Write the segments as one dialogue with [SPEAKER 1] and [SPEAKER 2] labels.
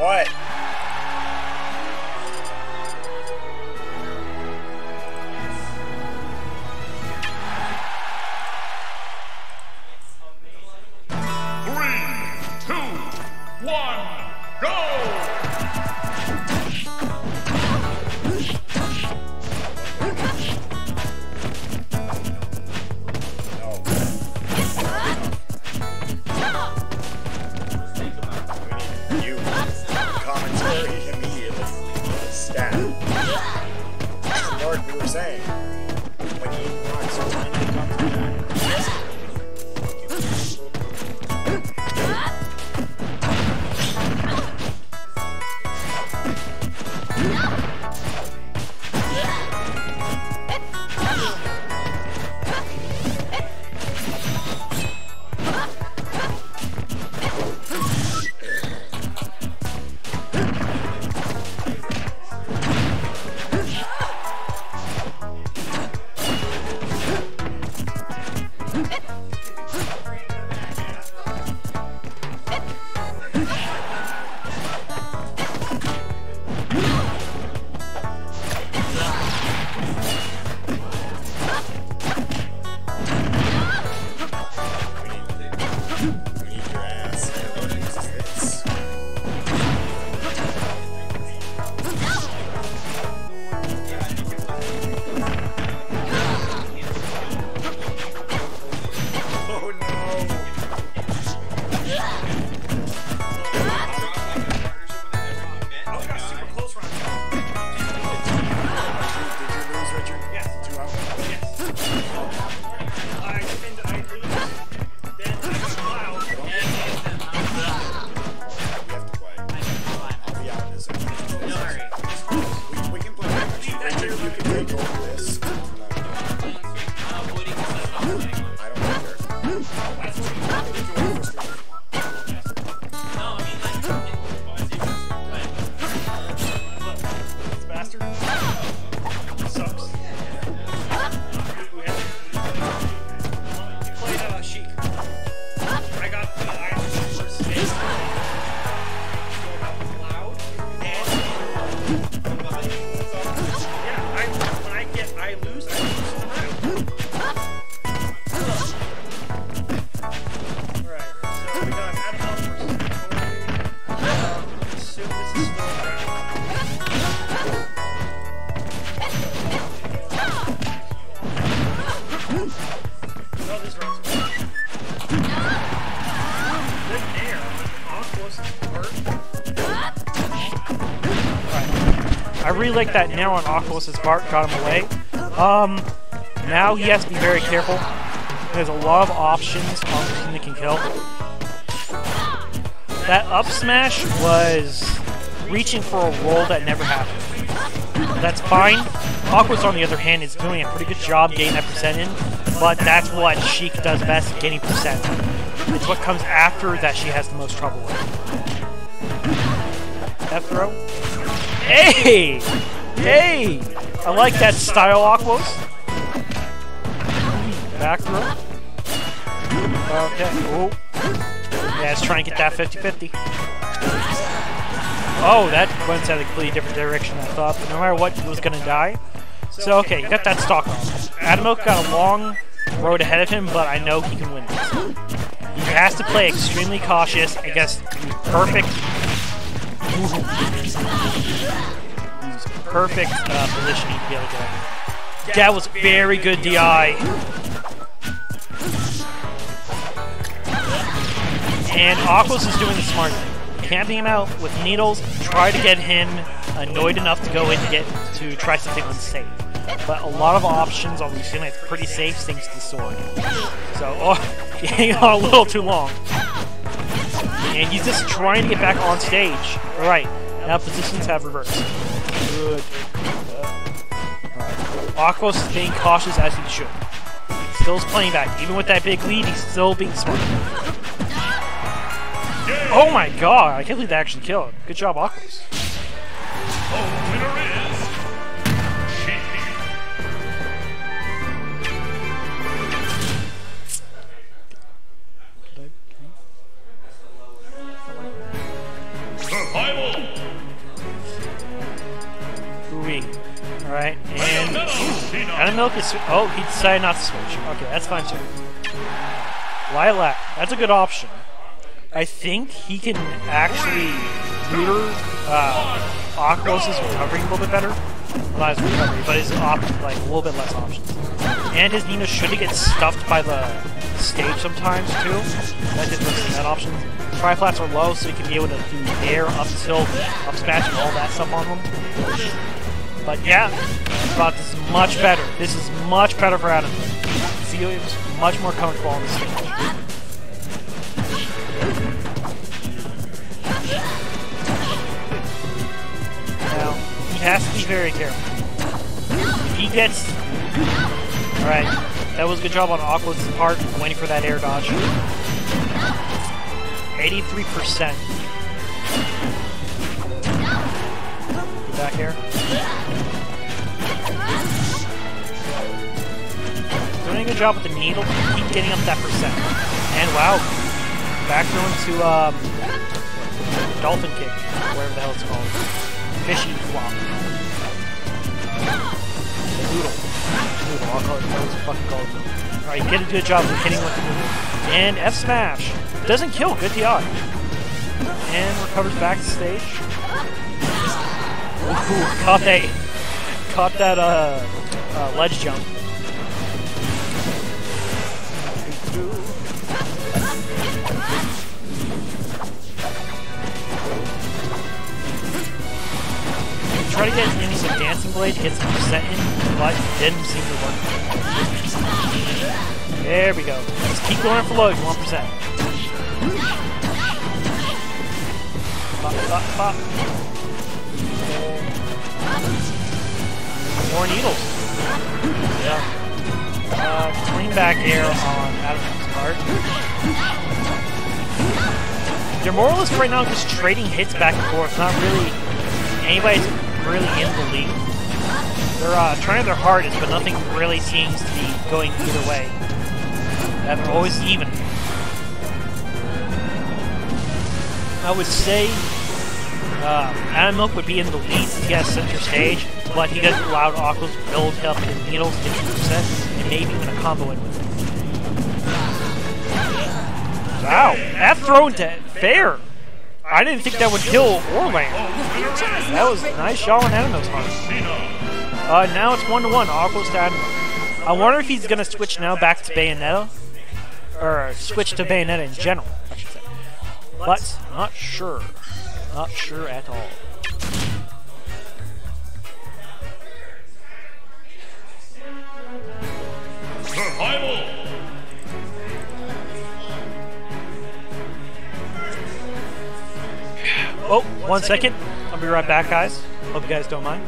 [SPEAKER 1] What?
[SPEAKER 2] Re-licked that nail on Aquos' Bart, got him away. Um, now he has to be very careful. There's a lot of options on the team that can kill. That up smash was reaching for a roll that never happened. That's fine. Aquos, on the other hand, is doing a pretty good job getting that percent in, but that's what Sheik does best, getting percent. It's what comes after that she has the most trouble with. F throw. Hey! Hey! I like that style, Aquos. Back throw. Okay. Oh. Yeah, let's try and get that 50-50. Oh, that went in a completely different direction than I thought, but no matter what, he was gonna die. So, okay, you got that stock off. Adamilk got a long road ahead of him, but I know he can win this. He has to play extremely cautious against the perfect perfect uh, positioning to be able to get. That was very good DI. And Aquos is doing the smart thing. Camping him out with needles, try to get him annoyed enough to go in to get to try something unsafe. But a lot of options on these it's pretty safe thanks to the sword. So, oh, hanging on a little too long. And he's just trying to get back on stage. Alright, now positions have reversed. Uh, Good. Aquos is being cautious as he should. Still is playing back. Even with that big lead, he's still being smart. Oh my god, I can't believe they actually killed him. Good job, Aquos. Alright, and. Adam Milk is. Oh, he decided not to switch. Okay, that's fine too. Lylat, that's a good option. I think he can actually tutor uh, Aquos' recovery a little bit better. Not his recovery, but his op like a little bit less options. And his Nina should get stuffed by the stage sometimes too. That gives him that option. Tri flats are low, so you can be able to do air, up tilt, up smash, and all that stuff on them. But yeah, this is much better. This is much better for Adam. Feels much more comfortable on the stage. Now, he has to be very careful. He gets... Alright, that was a good job on Aquos' part, waiting for that air dodge. 83%. Back here. Doing a good job with the needle, keep getting up that percent. And wow, back throw into um, dolphin kick, whatever the hell it's called. Fishy flop. Noodle. Noodle, I'll call it, was fucking called. Alright, get a good job of hitting with the noodle. And F smash. Doesn't kill, good DI. And recovers back to stage. Ooh, caught that, caught that uh, uh, ledge jump. Try to get in some dancing blade get some percent in, but didn't seem to work. There we go. Just keep going for one percent. Pop, pop, pop. More needles. Yeah. Uh, clean back air on Adam's part. More or right now just trading hits back and forth. Not really anybody's really in the lead. They're uh, trying their hardest, but nothing really seems to be going either way. And they're always even. I would say uh, Adam Milk would be in the lead to get center stage, but he doesn't allow Aquos to build up his needles, get 2%, and maybe even a combo in with it. Wow, that throw into fair. I didn't think that would kill Orland. That was a nice shot on Adam Milk's part. Uh, now it's one to one, Aquos to Adam Milk. I wonder if he's gonna switch now back to Bayonetta, or switch to Bayonetta in general, I should say. But not sure. Not sure at all.
[SPEAKER 3] Survival.
[SPEAKER 2] Oh, one second. I'll be right back, guys. Hope you guys don't mind.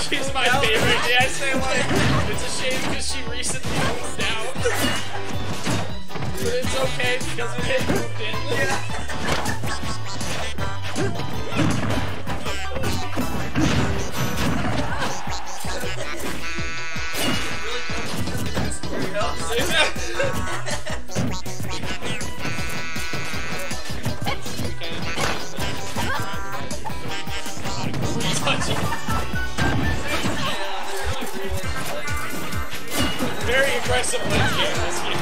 [SPEAKER 1] She's
[SPEAKER 4] my favorite. Yeah, I say like it's a shame because she recently moved out. But it's okay because we had moved in. Yeah. impressive lens game this year.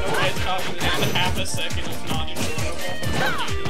[SPEAKER 4] no it's probably half a second, if not,